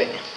it.